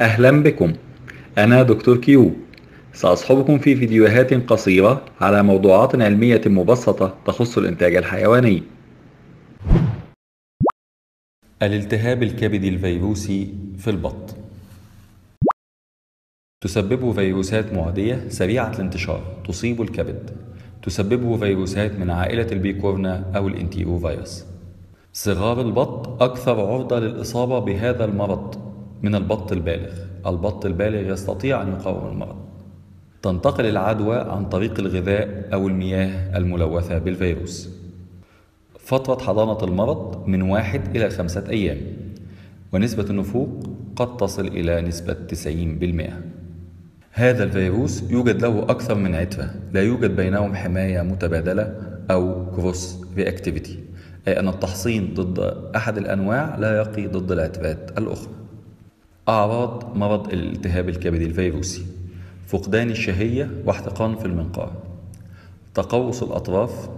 أهلا بكم. أنا دكتور كيو. سأصحبكم في فيديوهات قصيرة على موضوعات علمية مبسطة تخص الإنتاج الحيواني. الالتهاب الكبدي الفيروسي في البط تسببه فيروسات معدية سريعة الانتشار تصيب الكبد. تسببه فيروسات من عائلة البيكورنا أو الانتيرو فيروس صغار البط أكثر عرضة للإصابة بهذا المرض. من البط البالغ. البط البالغ يستطيع أن يقاوم المرض. تنتقل العدوى عن طريق الغذاء أو المياه الملوثة بالفيروس. فترة حضانة المرض من واحد إلى خمسة أيام. ونسبة النفوق قد تصل إلى نسبة 90% هذا الفيروس يوجد له أكثر من عتبة. لا يوجد بينهم حماية متبادلة أو cross reactivity أي أن التحصين ضد أحد الأنواع لا يقي ضد العترات الأخرى. أعراض مرض الالتهاب الكبدي الفيروسي فقدان الشهية واحتقان في المنقار. تقوس الأطراف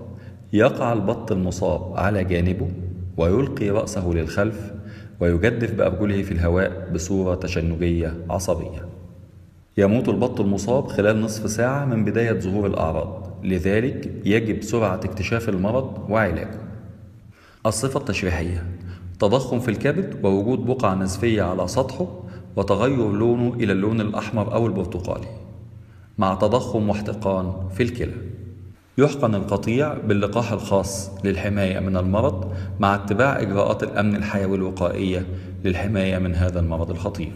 يقع البط المصاب على جانبه ويلقي رأسه للخلف ويجدف بأرجله في الهواء بصورة تشنجية عصبية. يموت البط المصاب خلال نصف ساعة من بداية ظهور الأعراض. لذلك يجب سرعة اكتشاف المرض وعلاجه. الصفة التشريحية تضخم في الكبد ووجود بقع نزفية على سطحه وتغير لونه إلى اللون الأحمر أو البرتقالي مع تضخم واحتقان في الكلى. يحقن القطيع باللقاح الخاص للحماية من المرض مع اتباع إجراءات الأمن الحيوي الوقائية للحماية من هذا المرض الخطير.